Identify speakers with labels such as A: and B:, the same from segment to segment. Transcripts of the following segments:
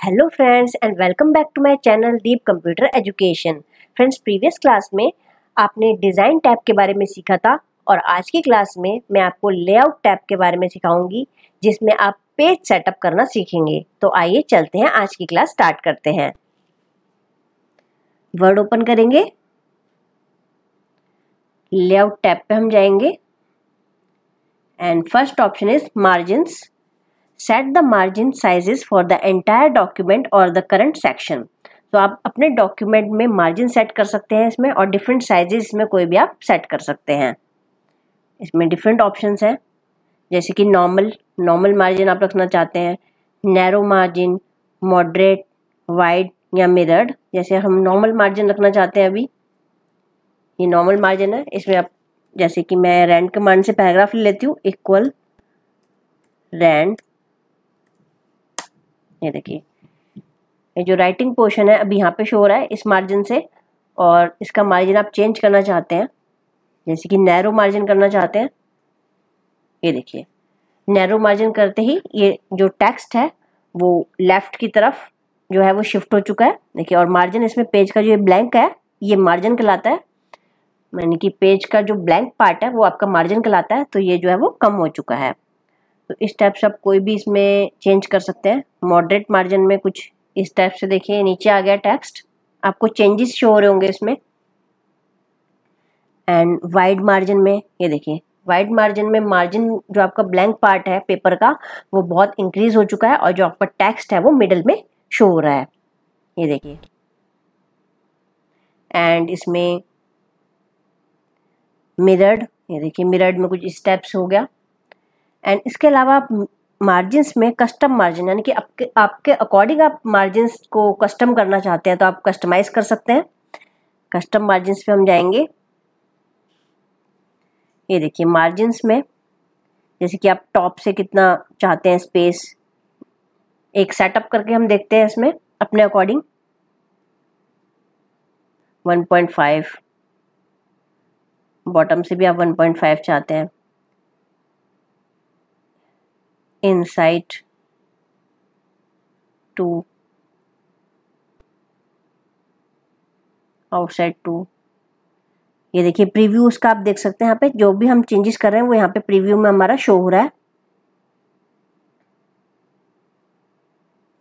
A: Hello friends and welcome back to my channel Deep computer education friends previous class में आपने design tab के बारे में सीखा था, और आज की क्लास में मैं आपको लेआउट टैब के बारे में सिखाऊँगी, जिसमें आप पेज सेटअप करना सीखेंगे। तो आइए चलते हैं, आज की क्लास स्टार्ट करते हैं। वर्ड ओपन करेंगे। लेआउट टैब पे हम जाएँगे। And first option is margins set the margin sizes for the entire document or the current section तो आप अपने डॉक्यूमेंट में मार्जिन सेट कर सकते हैं इसमें और डिफरेंट साइजेस इसमें कोई भी आप सेट कर सकते हैं। इसमें डिफरेंट ऑप्शंस हैं। जैसे कि नॉर्मल नॉर्मल मार्जिन आप रखना चाहते हैं नैरो मार्जिन मॉडरेट वाइड या मिरर्ड जैसे हम नॉर्मल मार्जिन रखना चाहते हैं अभी। ये नॉर्मल मार्जिन है। इसमें आप, जैसे कि मैं रैंड कमांड से पैराग्राफ ले लेती हूँ इक्वल रैंड ये देखिए। ये जो राइटिंग पोर्शन है अभी यहाँ पे शो हो रहा है इस मार्जिन से और इसका मार्जिन आप चेंज करना चाहते हैं, जैसे कि नैरो मार्जिन करना चाहते हैं। ये देखिए नैरो मार्जिन करते ही ये जो टेक्स्ट है, वो लेफ़्ट की तरफ़ जो है वो शिफ्ट हो चुका है। देखिए, और मार्जिन इसमें पेज का जो ये ब्लैंक है, ये मार्जिन कहलाता है। यानी कि पेज का जो ब्लैंक पार्ट है, वो आपका मार्जिन कहलाता है तो ये जो है वो कम हो चुका है। तो इस टाइप से आप कोई भी इसमें चेंज कर सकते हैं। मॉडरेट मार्जिन में कुछ इस टाइप से देखिए, नीचे आ गया टेक्स्ट आपको चेंजेस शो हो रहे होंगे इसमें। एंड वाइड मार्जिन में, ये देखिए वाइड मार्जिन में मार्जिन जो आपका ब्लैंक पार्ट है पेपर का, वो बहुत इंक्रीज हो चुका है और जो आपका टेक्स्ट है वो मिडल में शो हो रहा है। ये देखिए। एंड इसमें मिरर्ड ये देखिए मिरर्ड में कुछ स्टेप्स हो गया। एंड इसके अलावा आप मार्जिन में कस्टम मार्जिन यानी कि आपके आपके अकॉर्डिंग आप मार्जिन को कस्टम करना चाहते हैं तो आप कस्टमाइज कर सकते हैं। कस्टम मार्जिन पे हम जाएँगे। ये देखिए मार्जिन में जैसे कि आप टॉप से कितना चाहते हैं स्पेस एक सेटअप करके हम देखते हैं इसमें, अपने अकॉर्डिंग 1.5 बॉटम से भी आप 1.5 चाहते हैं। Inside टू आउटसाइड टू ये देखिए प्रीव्यू उसका आप देख सकते हैं यहाँ पे। जो भी हम चेंजेस कर रहे हैं, वो यहाँ पे प्रीव्यू में हमारा शो हो रहा है।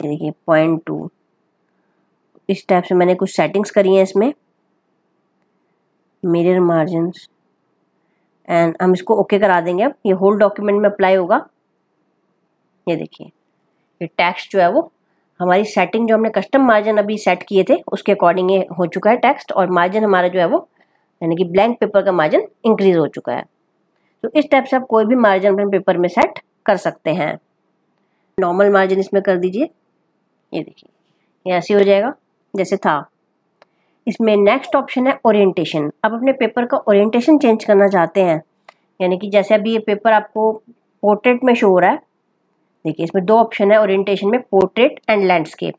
A: ये देखिए पॉइंट टू इस टाइप से मैंने कुछ सेटिंग्स करी हैं इसमें। मिरर मार्जिन एंड हम इसको ओके okay करा देंगे अब। ये होल डॉक्यूमेंट में अप्लाई होगा। ये देखिए, ये टैक्स जो है वो, हमारी सेटिंग जो हमने कस्टम मार्जिन अभी सेट किए थे, उसके अकॉर्डिंग ये हो चुका है टेक्स्ट और मार्जिन हमारा जो है वो, यानी कि ब्लैंक पेपर का मार्जिन इंक्रीज हो चुका है। तो इस टाइप से आप कोई भी मार्जिन अपने पेपर में सेट कर सकते हैं। नॉर्मल मार्जिन इसमें कर दीजिए। ये देखिए, ये ऐसे हो जाएगा, जैसे था। इसमें नेक्स्ट ऑप्शन है ओरिएंटेशन आप अपने पेपर का ओरिएंटेशन चेंज करना चाहते हैं, यानी कि जैसे अभी ये पेपर आपको पोर्ट्रेट में शो हो रहा है देखिए, इसमें दो ऑप्शन है ओरिएंटेशन में पोर्ट्रेट एंड लैंडस्केप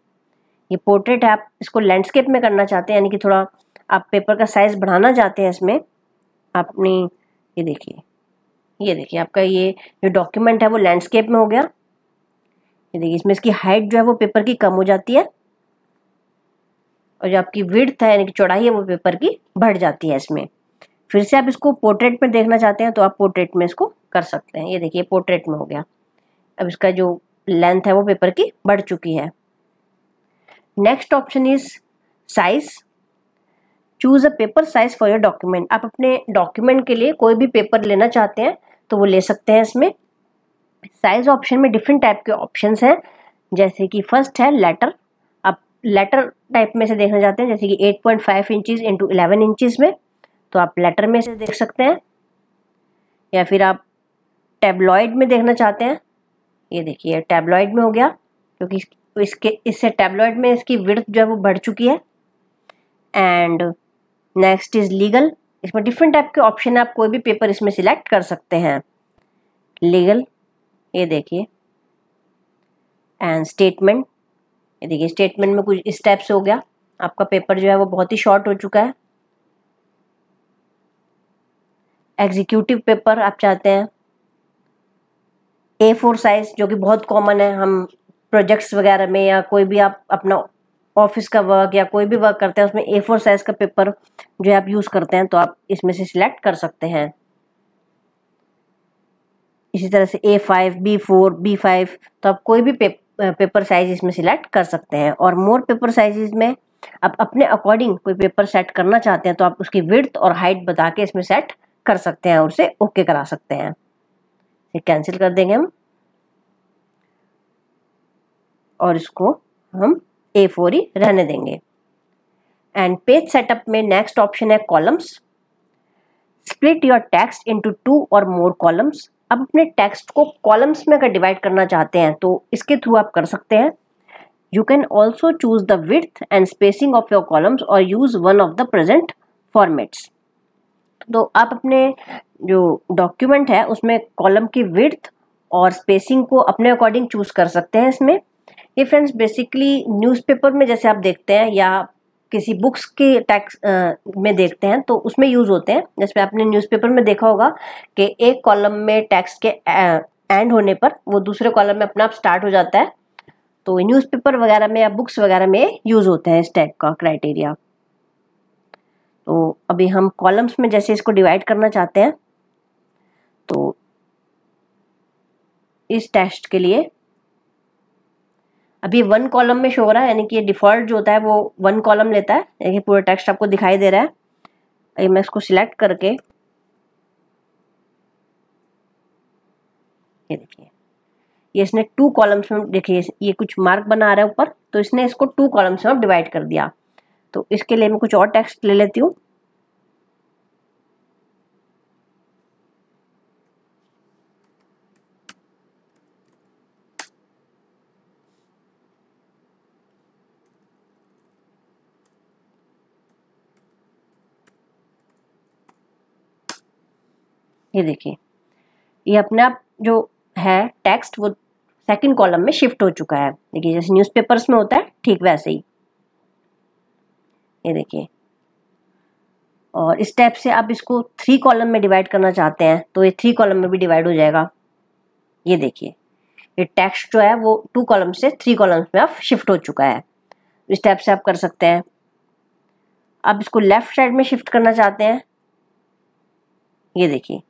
A: ये पोर्ट्रेट है आप इसको लैंडस्केप में करना चाहते हैं, यानी कि थोड़ा आप पेपर का साइज़ बढ़ाना चाहते हैं इसमें अपनी ये देखिए ये देखिए, आपका ये जो डॉक्यूमेंट है वो लैंडस्केप में हो गया। ये देखिए, इसमें इसकी हाइट जो है वो पेपर की कम हो जाती है। और जो आपकी विड्थ है, यानी कि चौड़ाई है, वो पेपर की बढ़ जाती है इसमें। फिर से आप इसको पोर्ट्रेट में देखना चाहते हैं तो आप पोर्ट्रेट में इसको कर सकते हैं। ये देखिए पोर्ट्रेट में हो गया। अब इसका जो लेंथ है वो पेपर की बढ़ चुकी है। Next option is size choose a paper size for your document आप अपने डॉक्यूमेंट के लिए कोई भी पेपर लेना चाहते हैं तो वो ले सकते हैं इसमें। साइज़ ऑप्शन में डिफरेंट टाइप के ऑप्शन हैं, जैसे कि फ़र्स्ट है लेटर आप लेटर टाइप में से देखना चाहते हैं, जैसे कि 8.5 point five inches into eleven inches में। तो आप लेटर में से देख सकते हैं। या फिर आप टेबलॉइड में देखना चाहते हैं ये देखिए टैबलॉइड में हो गया, क्योंकि इसके, इससे टैबलॉइड में इसकी विर्थ जो है वो बढ़ चुकी है। एंड नेक्स्ट इज़ लीगल इसमें डिफरेंट टाइप के ऑप्शन है, आप कोई भी पेपर इसमें सिलेक्ट कर सकते हैं। लीगल ये देखिए। एंड स्टेटमेंट ये देखिए स्टेटमेंट में कुछ इस टाइप से हो गया। आपका पेपर जो है वो बहुत ही शॉर्ट हो चुका है। एग्जीक्यूटिव पेपर आप चाहते हैं ए फोर साइज़ जो कि बहुत कॉमन है, हम प्रोजेक्ट्स वगैरह में या कोई भी आप अपना ऑफ़िस का वर्क या कोई भी वर्क करते हैं, उसमें ए फोर साइज़ का पेपर जो है आप यूज़ करते हैं तो आप इसमें से सिलेक्ट कर सकते हैं। इसी तरह से A five B four B five तो आप कोई भी पेपर साइज़ इसमें सिलेक्ट कर सकते हैं। और मोर पेपर साइजेस में आप अपने अकॉर्डिंग कोई पेपर सेट करना चाहते हैं तो आप उसकी विड्थ और हाइट बता के इसमें सेट कर सकते हैं और उसे ओके करा सकते हैं। कैंसिल कर देंगे हम। और इसको हम ए फोर ही रहने देंगे। एंड पेज सेटअप में नेक्स्ट ऑप्शन है columns split your text into two or more columns अब अपने टेक्स्ट को कॉलम्स में अगर डिवाइड करना चाहते हैं तो इसके थ्रू आप कर सकते हैं। You can also choose the width and spacing of your columns or use one of the present formats तो आप अपने जो डॉक्यूमेंट है, उसमें कॉलम की विथ और स्पेसिंग को अपने अकॉर्डिंग चूज़ कर सकते हैं इसमें। ये फ्रेंड्स बेसिकली न्यूज़पेपर में जैसे आप देखते हैं या किसी बुक्स के टैक्स में देखते हैं तो उसमें यूज़ होते हैं। जैसे आपने न्यूज़पेपर में देखा होगा कि एक कॉलम में टैक्स के एंड होने पर वो दूसरे कॉलम में अपना आप स्टार्ट हो जाता है। तो न्यूज़पेपर वगैरह में या बुक्स वगैरह में यूज़ होते हैं इस टाइप का क्राइटेरिया तो अभी हम कॉलम्स में जैसे इसको डिवाइड करना चाहते हैं तो इस टेस्ट के लिए अभी वन कॉलम में शो हो रहा है, यानी कि ये डिफ़ॉल्ट जो होता है वो वन कॉलम लेता है, यानी कि पूरा टेक्स्ट आपको दिखाई दे रहा है। अभी मैं इसको सिलेक्ट करके, ये देखिए, ये इसने टू कॉलम्स में, देखिए, ये कुछ मार्क बना रहा है ऊपर तो इसने इसको टू कॉलम्स में डिवाइड कर दिया। तो इसके लिए मैं कुछ और टेक्स्ट ले लेती हूँ। ये देखिए, ये अपने आप जो है टेक्स्ट वो सेकंड कॉलम में शिफ्ट हो चुका है। देखिए, जैसे न्यूज़पेपर्स में होता है, ठीक वैसे ही। ये देखिए। और इस टाइप से आप इसको थ्री कॉलम में डिवाइड करना चाहते हैं तो ये थ्री कॉलम में भी डिवाइड हो जाएगा। ये देखिए, ये टेक्स्ट जो है वो टू कॉलम से थ्री कॉलम्स में आप शिफ्ट हो चुका है। इस टाइप से आप कर सकते हैं। आप इसको लेफ़्ट साइड में शिफ्ट करना चाहते हैं। ये देखिए,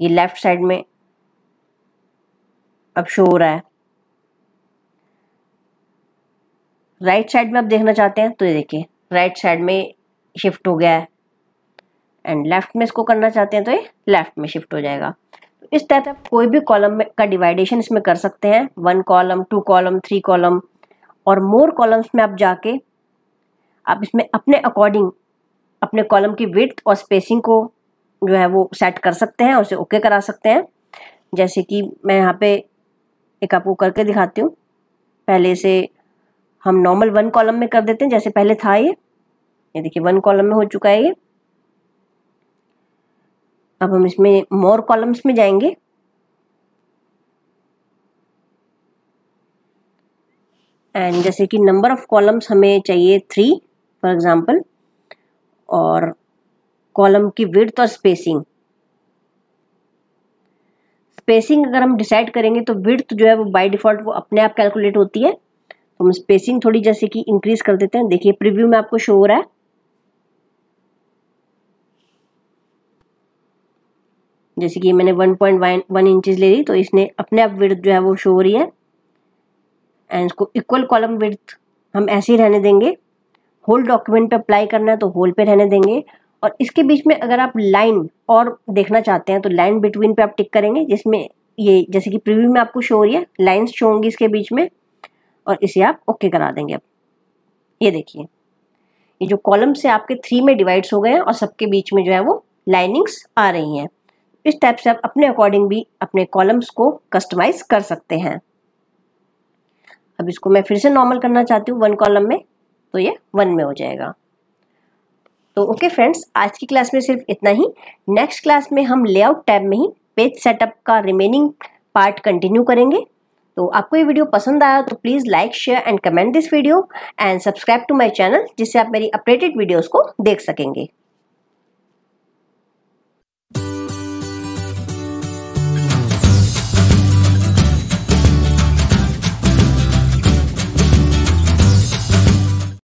A: ये लेफ़्ट साइड में अब शो हो रहा है। राइट साइड में आप देखना चाहते हैं तो ये देखिए राइट साइड में शिफ्ट हो गया है। एंड लेफ़्ट में इसको करना चाहते हैं तो ये लेफ़्ट में शिफ्ट हो जाएगा। इस टाइप आप कोई भी कॉलम का डिवाइडेशन इसमें कर सकते हैं। One column, two column, three column और मोर कॉलम्स में आप जाके आप इसमें अपने अकॉर्डिंग अपने कॉलम की विथ और स्पेसिंग को जो है वो सेट कर सकते हैं उसे ओके करा सकते हैं। जैसे कि मैं यहाँ पे एक आपको करके दिखाती हूँ। पहले से हम नॉर्मल वन कॉलम में कर देते हैं, जैसे पहले था ये। ये देखिए वन कॉलम में हो चुका है ये। अब हम इसमें मोर कॉलम्स में जाएँगे। एंड जैसे कि नंबर ऑफ़ कॉलम्स हमें चाहिए थ्री फॉर एग्जांपल और कॉलम की विड्थ और स्पेसिंग स्पेसिंग अगर हम डिसाइड करेंगे तो विड्थ जो है वो बाय डिफ़ॉल्ट वो अपने आप कैलकुलेट होती है। तो हम स्पेसिंग थोड़ी जैसे कि इंक्रीज कर देते हैं। देखिए प्रीव्यू में आपको शो हो रहा है। जैसे कि मैंने 1.1 पॉइंट वन इंचज ले ली तो इसने अपने आप विड्थ जो है वो शो हो रही है। एंड इसको इक्वल कॉलम विड्थ हम ऐसे ही रहने देंगे। होल डॉक्यूमेंट पे अप्लाई करना है तो होल पे रहने देंगे। और इसके बीच में अगर आप लाइन और देखना चाहते हैं तो लाइन बिटवीन पे आप टिक करेंगे, जिसमें ये, जैसे कि प्रीव्यू में आपको शो हो रही है लाइन्स शो होंगी इसके बीच में। और इसे आप ओके करा देंगे अब। ये देखिए। ये जो कॉलम से आपके थ्री में डिवाइड्स हो गए हैं और सबके बीच में जो है वो लाइनिंग्स आ रही हैं। इस टाइप से आप अपने अकॉर्डिंग भी अपने कॉलम्स को कस्टमाइज कर सकते हैं। अब इसको मैं फिर से नॉर्मल करना चाहती हूँ वन कॉलम में तो ये वन में हो जाएगा। तो ओके फ्रेंड्स आज की क्लास में सिर्फ़ इतना ही। नेक्स्ट क्लास में हम लेआउट टैब में ही पेज सेटअप का रिमेनिंग पार्ट कंटिन्यू करेंगे। तो आपको ये वीडियो पसंद आया तो please like share and comment this video and subscribe to my channel जिससे आप मेरी अपडेटेड वीडियोज़ को देख सकेंगे।